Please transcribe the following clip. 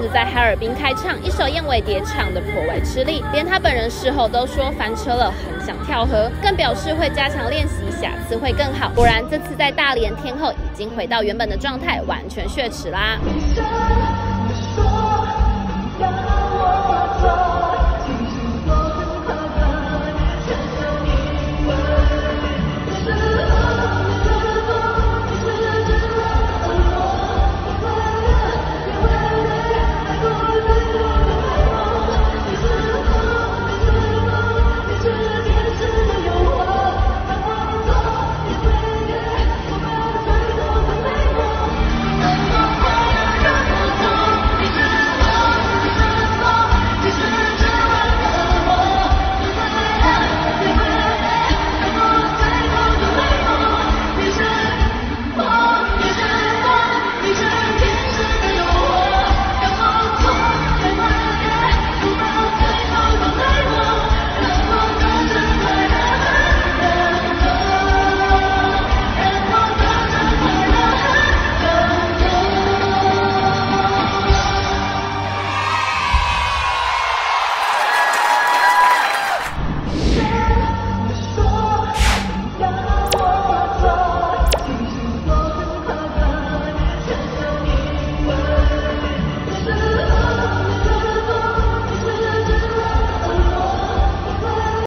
至在哈尔滨开唱，一首《燕尾蝶》唱得颇为吃力，连他本人事后都说翻车了，很想跳河，更表示会加强练习，下次会更好。果然，这次在大连天后已经回到原本的状态，完全血池啦。